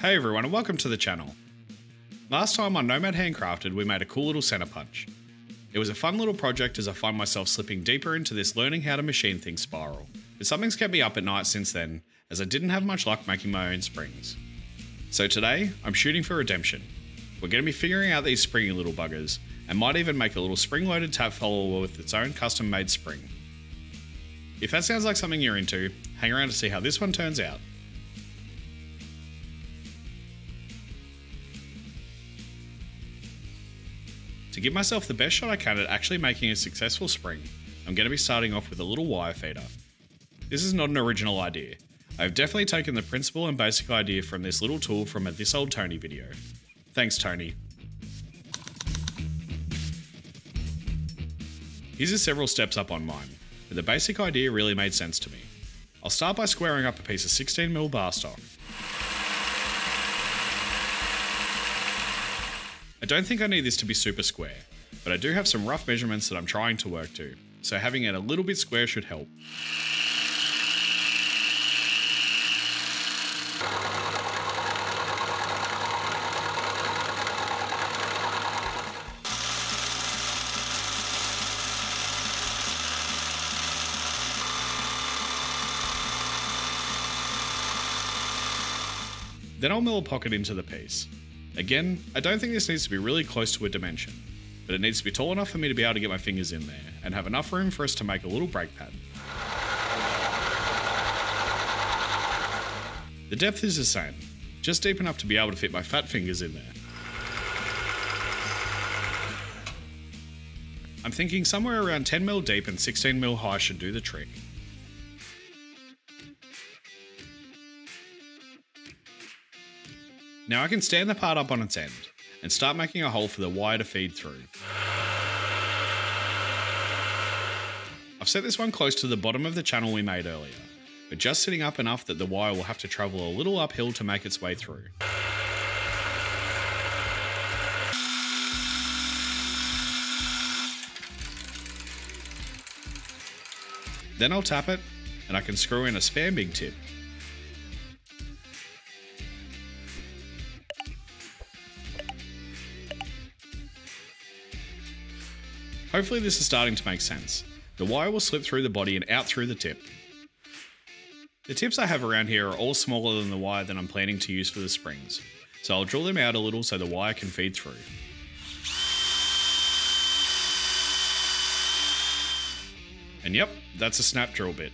Hey everyone and welcome to the channel. Last time on Nomad Handcrafted we made a cool little center punch. It was a fun little project as I find myself slipping deeper into this learning how to machine things spiral, but something's kept me up at night since then as I didn't have much luck making my own springs. So today I'm shooting for redemption. We're going to be figuring out these springy little buggers and might even make a little spring loaded tap follower with its own custom made spring. If that sounds like something you're into, hang around to see how this one turns out. To give myself the best shot I can at actually making a successful spring, I'm going to be starting off with a little wire feeder. This is not an original idea. I've definitely taken the principle and basic idea from this little tool from a This Old Tony video. Thanks Tony. Here's are several steps up on mine, but the basic idea really made sense to me. I'll start by squaring up a piece of 16mm bar stock. Don't think I need this to be super square, but I do have some rough measurements that I'm trying to work to, so having it a little bit square should help. Then I'll mill a pocket into the piece. Again, I don't think this needs to be really close to a dimension, but it needs to be tall enough for me to be able to get my fingers in there, and have enough room for us to make a little brake pad. The depth is the same, just deep enough to be able to fit my fat fingers in there. I'm thinking somewhere around 10mm deep and 16mm high should do the trick. Now I can stand the part up on its end and start making a hole for the wire to feed through. I've set this one close to the bottom of the channel we made earlier, but just sitting up enough that the wire will have to travel a little uphill to make its way through. Then I'll tap it, and I can screw in a spare MIG tip Hopefully this is starting to make sense. The wire will slip through the body and out through the tip. The tips I have around here are all smaller than the wire that I'm planning to use for the springs, so I'll drill them out a little so the wire can feed through. And yep, that's a snap drill bit.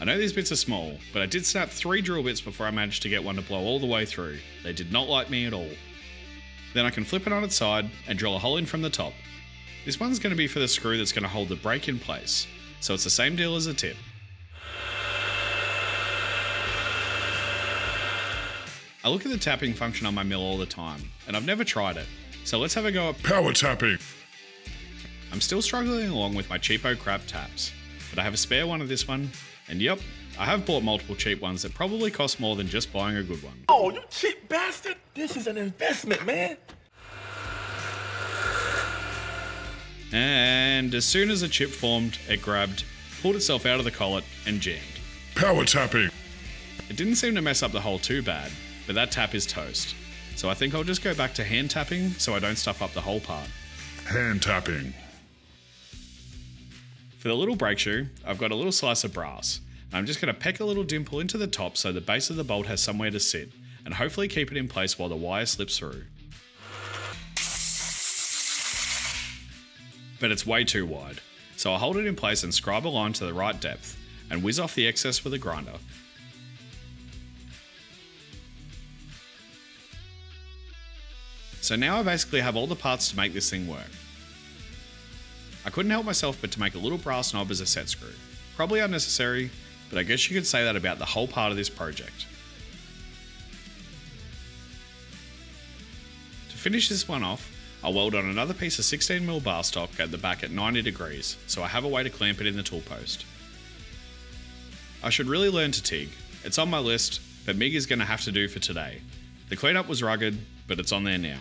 I know these bits are small, but I did snap three drill bits before I managed to get one to blow all the way through. They did not like me at all. Then I can flip it on its side and drill a hole in from the top, this one's going to be for the screw that's going to hold the brake in place, so it's the same deal as a tip. I look at the tapping function on my mill all the time, and I've never tried it, so let's have a go at power tapping. I'm still struggling along with my cheapo crap taps, but I have a spare one of this one, and yep, I have bought multiple cheap ones that probably cost more than just buying a good one. Oh, you cheap bastard! This is an investment, man! And as soon as a chip formed, it grabbed, pulled itself out of the collet, and jammed. Power tapping! It didn't seem to mess up the hole too bad, but that tap is toast. So I think I'll just go back to hand tapping so I don't stuff up the whole part. Hand tapping. For the little brake shoe, I've got a little slice of brass. I'm just going to peck a little dimple into the top so the base of the bolt has somewhere to sit, and hopefully keep it in place while the wire slips through. But it's way too wide. So I hold it in place and scribe a line to the right depth, and whiz off the excess with a grinder. So now I basically have all the parts to make this thing work. I couldn't help myself but to make a little brass knob as a set screw. Probably unnecessary, but I guess you could say that about the whole part of this project. To finish this one off, I'll weld on another piece of 16mm bar stock at the back at 90 degrees, so I have a way to clamp it in the tool post. I should really learn to TIG. It's on my list, but MIG is going to have to do for today. The cleanup was rugged, but it's on there now.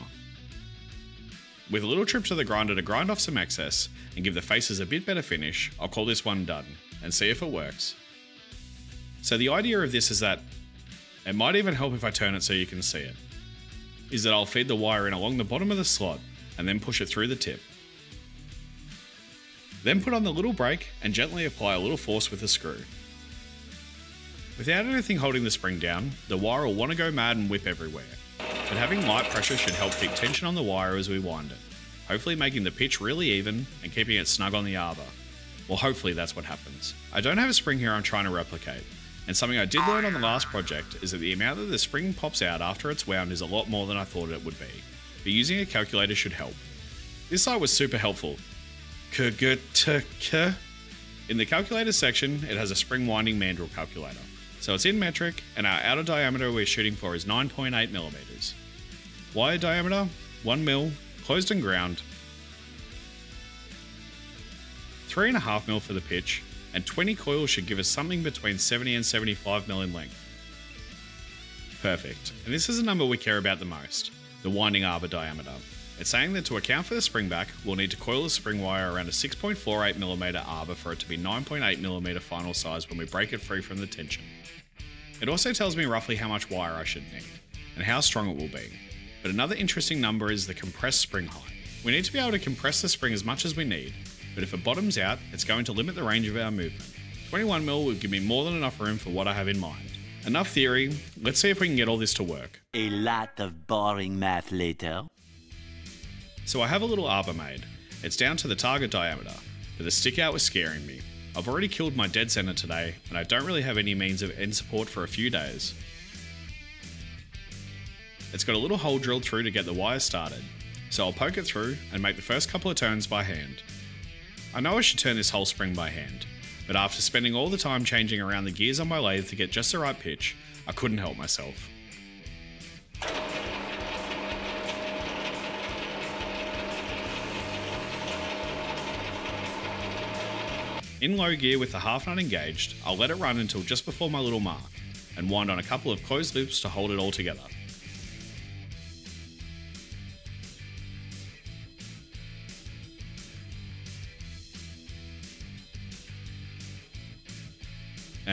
With a little trip to the grinder to grind off some excess and give the faces a bit better finish, I'll call this one done and see if it works. So the idea of this is that it might even help if I turn it so you can see it, is that I'll feed the wire in along the bottom of the slot and then push it through the tip. Then put on the little brake and gently apply a little force with the screw. Without anything holding the spring down, the wire will want to go mad and whip everywhere, but having light pressure should help keep tension on the wire as we wind it, hopefully making the pitch really even and keeping it snug on the arbor. Well, hopefully that's what happens. I don't have a spring here I'm trying to replicate, and something I did learn on the last project is that the amount that the spring pops out after it's wound is a lot more than I thought it would be, but using a calculator should help. This site was super helpful. In the calculator section, it has a spring winding mandrel calculator. So it's in metric, and our outer diameter we're shooting for is 9.8 millimeters. Wire diameter, 1 mil, closed and ground. 3.5 mil for the pitch, and 20 coils should give us something between 70 and 75 mil in length. Perfect. And this is the number we care about the most, the winding arbor diameter. It's saying that to account for the spring back, we'll need to coil the spring wire around a 6.48mm arbor for it to be 9.8mm final size when we break it free from the tension. It also tells me roughly how much wire I should need, and how strong it will be. But another interesting number is the compressed spring height. We need to be able to compress the spring as much as we need, but if it bottoms out, it's going to limit the range of our movement. 21 mil will give me more than enough room for what I have in mind. Enough theory, let's see if we can get all this to work. A lot of boring math later. So I have a little arbor made. It's down to the target diameter, but the stick out was scaring me. I've already killed my dead center today, and I don't really have any means of end support for a few days. It's got a little hole drilled through to get the wire started, so I'll poke it through and make the first couple of turns by hand. I know I should turn this whole spring by hand, but after spending all the time changing around the gears on my lathe to get just the right pitch, I couldn't help myself. In low gear with the half nut engaged, I'll let it run until just before my little mark, and wind on a couple of closed loops to hold it all together.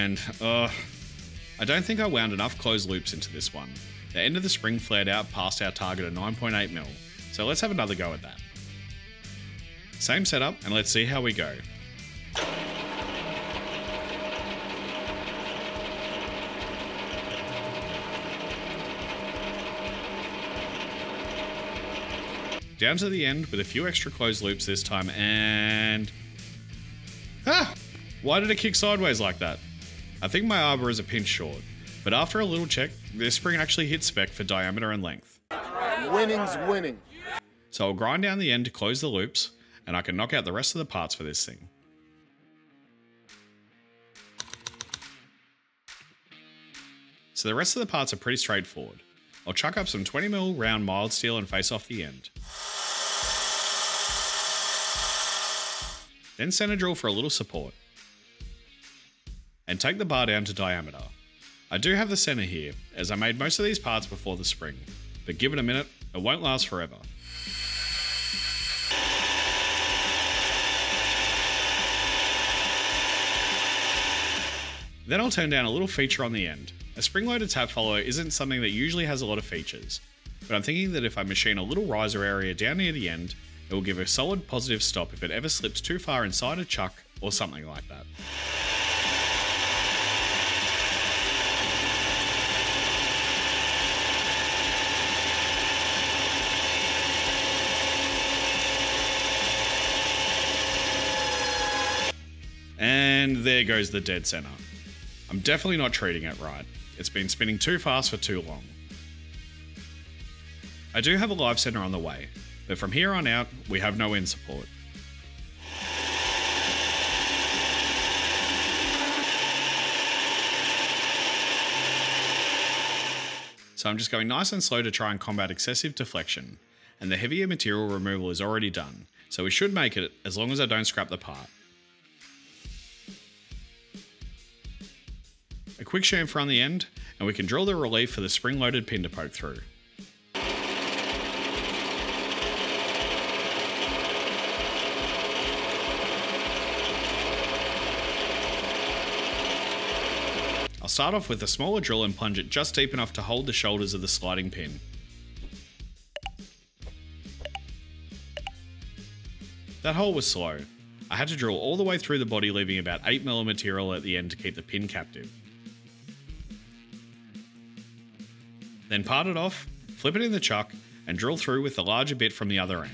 And, uh, I don't think I wound enough closed loops into this one. The end of the spring flared out past our target of 9.8 mil, so let's have another go at that. Same setup, and let's see how we go. Down to the end with a few extra closed loops this time, and... Ah! Why did it kick sideways like that? I think my arbor is a pinch short, but after a little check, this spring actually hits spec for diameter and length. Winning's winning. So I'll grind down the end to close the loops, and I can knock out the rest of the parts for this thing. So the rest of the parts are pretty straightforward. I'll chuck up some 20mm round mild steel and face off the end. Then center drill for a little support. And take the bar down to diameter. I do have the center here, as I made most of these parts before the spring, but give it a minute, it won't last forever. Then I'll turn down a little feature on the end. A spring-loaded tap follower isn't something that usually has a lot of features, but I'm thinking that if I machine a little riser area down near the end, it will give a solid positive stop if it ever slips too far inside a chuck or something like that. And there goes the dead center. I'm definitely not treating it right. It's been spinning too fast for too long. I do have a live center on the way, but from here on out, we have no end support. So I'm just going nice and slow to try and combat excessive deflection, and the heavier material removal is already done, so we should make it as long as I don't scrap the part. A quick chamfer on the end, and we can drill the relief for the spring-loaded pin to poke through. I'll start off with a smaller drill and plunge it just deep enough to hold the shoulders of the sliding pin. That hole was slow. I had to drill all the way through the body leaving about 8mm material at the end to keep the pin captive. Then part it off, flip it in the chuck, and drill through with the larger bit from the other end.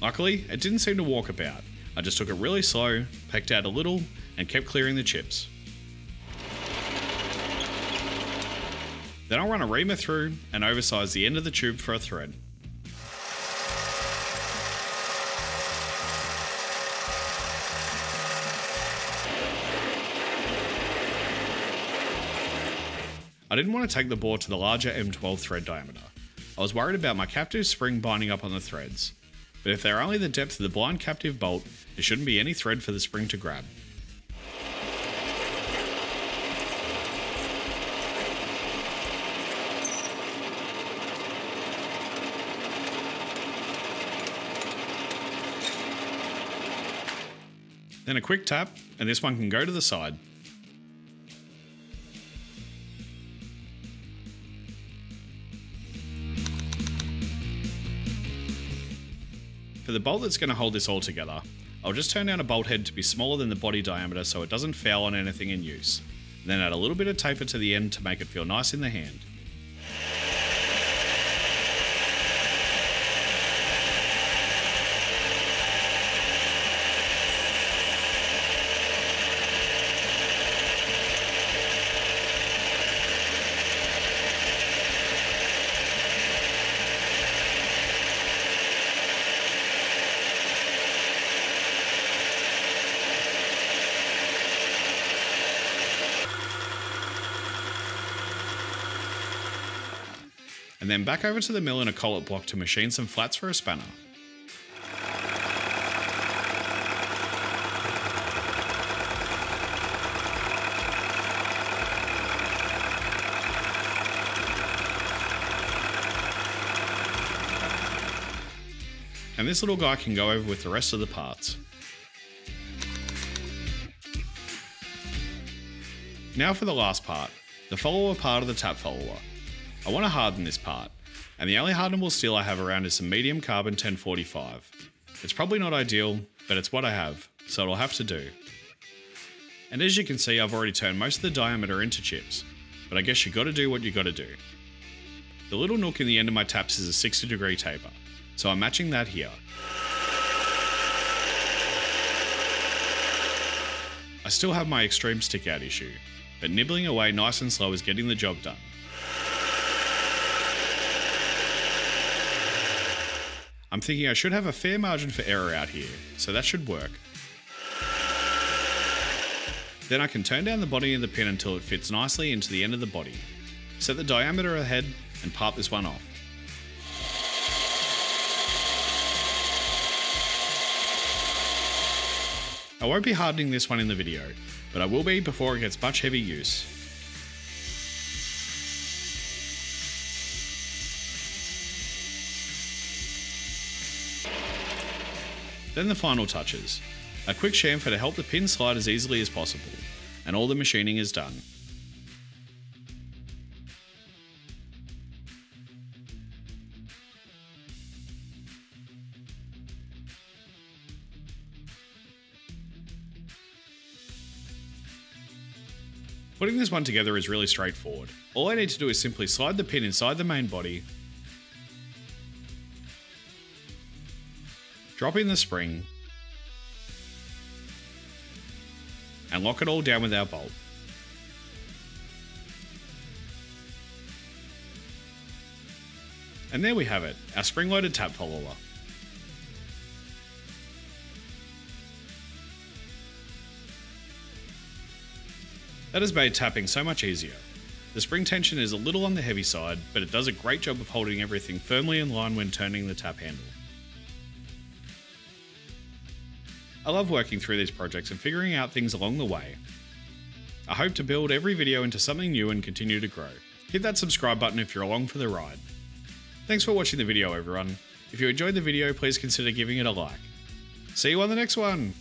Luckily, it didn't seem to walk about. I just took it really slow, pecked out a little, and kept clearing the chips. Then I'll run a reamer through and oversize the end of the tube for a thread. I didn't want to take the bore to the larger M12 thread diameter. I was worried about my captive spring binding up on the threads, but if they're only the depth of the blind captive bolt, there shouldn't be any thread for the spring to grab. Then a quick tap, and this one can go to the side. For the bolt that's going to hold this all together, I'll just turn down a bolt head to be smaller than the body diameter so it doesn't foul on anything in use. Then add a little bit of taper to the end to make it feel nice in the hand. And then back over to the mill in a collet block to machine some flats for a spanner. And this little guy can go over with the rest of the parts. Now for the last part, the follower part of the tap follower. I want to harden this part, and the only hardenable steel I have around is some medium carbon 1045. It's probably not ideal, but it's what I have, so it'll have to do. And as you can see, I've already turned most of the diameter into chips, but I guess you gotta do what you gotta do. The little nook in the end of my taps is a 60 degree taper, so I'm matching that here. I still have my extreme stick out issue, but nibbling away nice and slow is getting the job done. I'm thinking I should have a fair margin for error out here, so that should work. Then I can turn down the body of the pin until it fits nicely into the end of the body. Set the diameter ahead and part this one off. I won't be hardening this one in the video, but I will be before it gets much heavy use. Then the final touches. A quick chamfer to help the pin slide as easily as possible, and all the machining is done. Putting this one together is really straightforward. All I need to do is simply slide the pin inside the main body, drop in the spring, and lock it all down with our bolt. And there we have it, our spring-loaded tap follower. That has made tapping so much easier. The spring tension is a little on the heavy side, but it does a great job of holding everything firmly in line when turning the tap handle. I love working through these projects and figuring out things along the way. I hope to build every video into something new and continue to grow. Hit that subscribe button if you're along for the ride. Thanks for watching the video everyone. If you enjoyed the video, please consider giving it a like. See you on the next one!